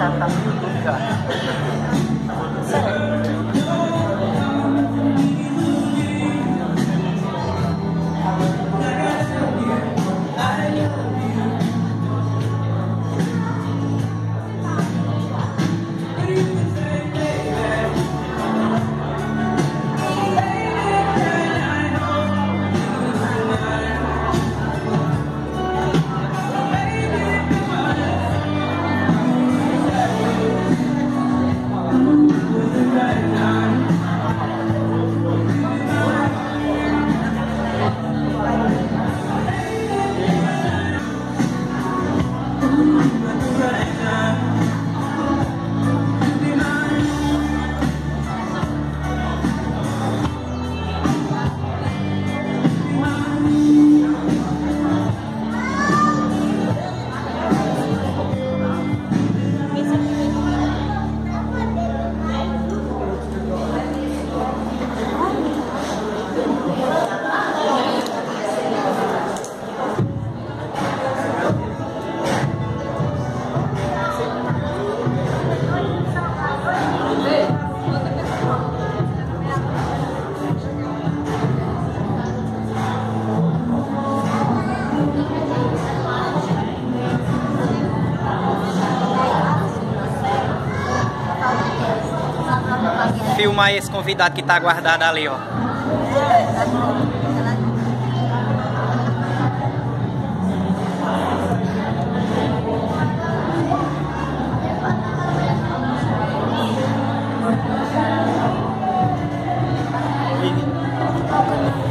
startup juga. filmar esse convidado que tá guardado ali, ó. Thank